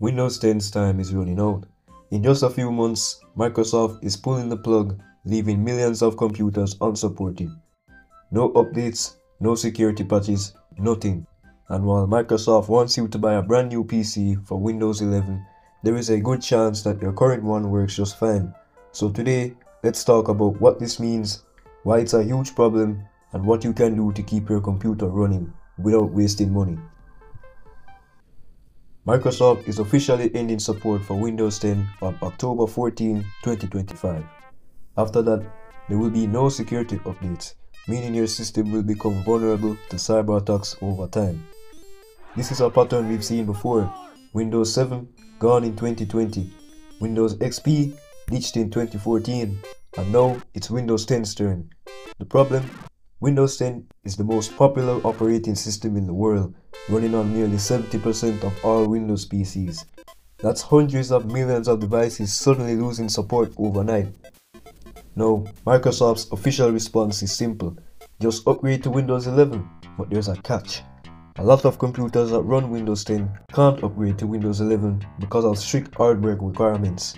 Windows 10's time is running out. In just a few months, Microsoft is pulling the plug, leaving millions of computers unsupported. No updates, no security patches, nothing. And while Microsoft wants you to buy a brand new PC for Windows 11, there is a good chance that your current one works just fine. So today, let's talk about what this means, why it's a huge problem, and what you can do to keep your computer running without wasting money. Microsoft is officially ending support for Windows 10 on October 14, 2025. After that, there will be no security updates, meaning your system will become vulnerable to cyber attacks over time. This is a pattern we've seen before. Windows 7 gone in 2020, Windows XP ditched in 2014, and now it's Windows 10's turn. The problem Windows 10 is the most popular operating system in the world, running on nearly 70% of all Windows PCs. That's hundreds of millions of devices suddenly losing support overnight. Now, Microsoft's official response is simple. Just upgrade to Windows 11, but there's a catch. A lot of computers that run Windows 10 can't upgrade to Windows 11 because of strict hardware requirements,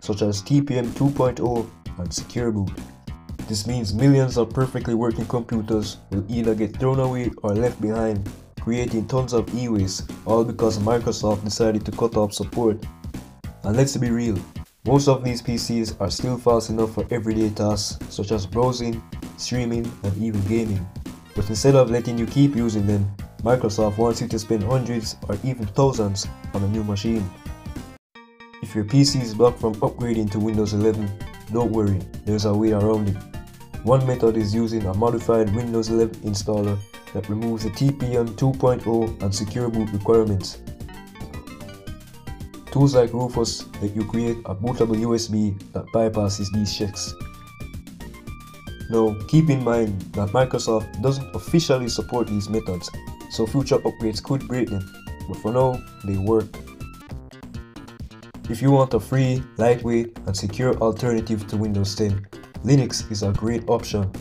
such as TPM 2.0 and Secure Boot. This means millions of perfectly working computers will either get thrown away or left behind, creating tons of e-waste, all because Microsoft decided to cut off support. And let's be real, most of these PCs are still fast enough for everyday tasks such as browsing, streaming, and even gaming. But instead of letting you keep using them, Microsoft wants you to spend hundreds or even thousands on a new machine. If your PC is blocked from upgrading to Windows 11, don't worry, there's a way around it. One method is using a modified Windows 11 installer that removes the TPM 2.0 and secure boot requirements. Tools like Rufus let you create a bootable USB that bypasses these checks. Now, keep in mind that Microsoft doesn't officially support these methods, so future upgrades could break them, but for now, they work. If you want a free, lightweight, and secure alternative to Windows 10, Linux is a great option.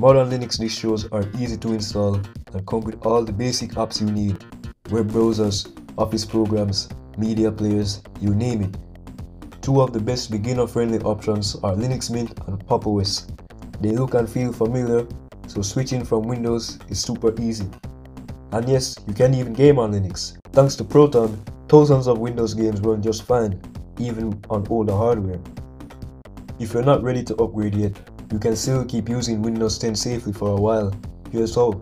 Modern Linux distros are easy to install and come with all the basic apps you need. Web browsers, office programs, media players, you name it. Two of the best beginner-friendly options are Linux Mint and Pop! OS. They look and feel familiar, so switching from Windows is super easy. And yes, you can even game on Linux. Thanks to Proton, thousands of Windows games run just fine, even on older hardware. If you're not ready to upgrade yet, you can still keep using Windows 10 safely for a while. Here's how.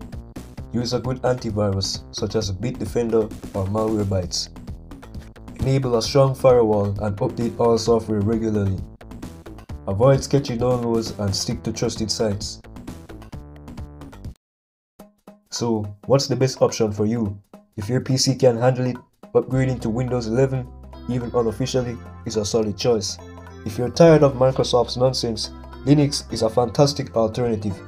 Use a good antivirus such as Bitdefender or Malwarebytes. Enable a strong firewall and update all software regularly. Avoid sketchy downloads and stick to trusted sites. So, what's the best option for you? If your PC can handle it, upgrading to Windows 11, even unofficially, is a solid choice. If you're tired of Microsoft's nonsense, Linux is a fantastic alternative.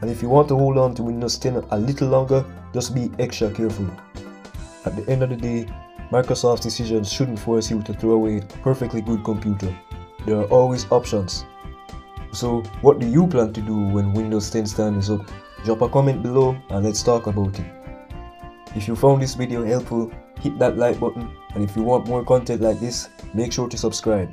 And if you want to hold on to Windows 10 a little longer, just be extra careful. At the end of the day, Microsoft's decisions shouldn't force you to throw away a perfectly good computer. There are always options. So, what do you plan to do when Windows 10's time is up? Drop a comment below and let's talk about it. If you found this video helpful, hit that like button and if you want more content like this, make sure to subscribe.